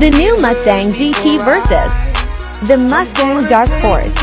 The new Mustang GT versus the Mustang Dark Horse.